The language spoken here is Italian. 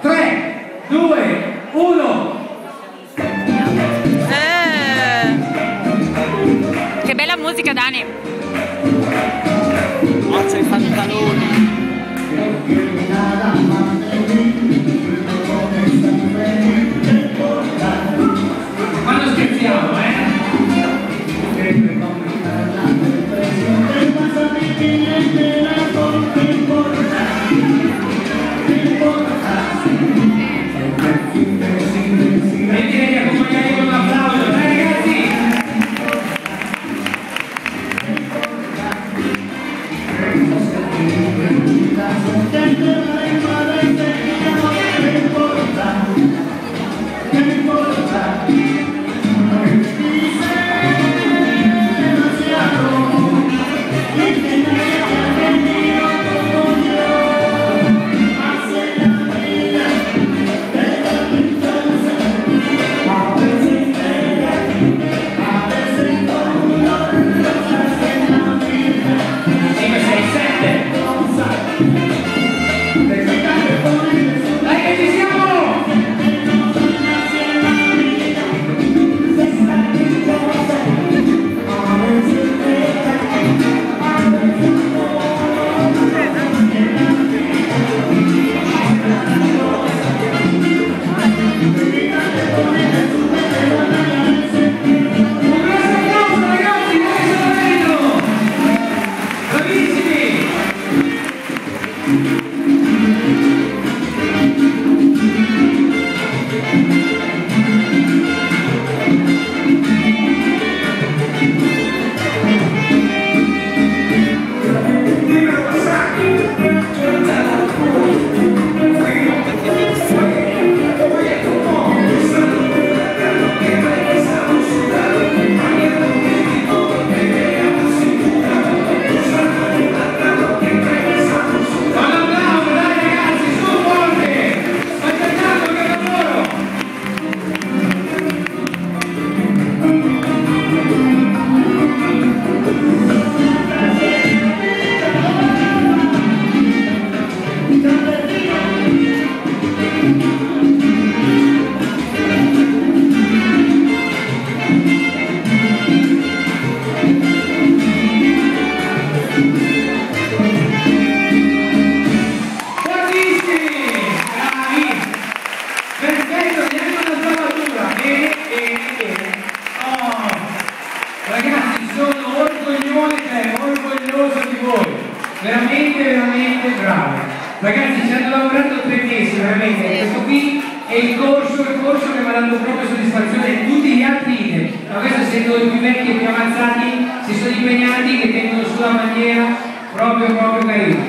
3, 2, 1. Eh. Che bella musica Dani. C'è i pantaloni. Gracias. Veramente, veramente bravi! Ragazzi, ci hanno lavorato tre mesi, veramente! Questo qui è il corso, il corso che mi ha dato proprio soddisfazione. Tutti gli altri idem, ma questo essendo i più vecchi e più avanzati, si sono impegnati che tengono sulla maniera proprio, proprio carina.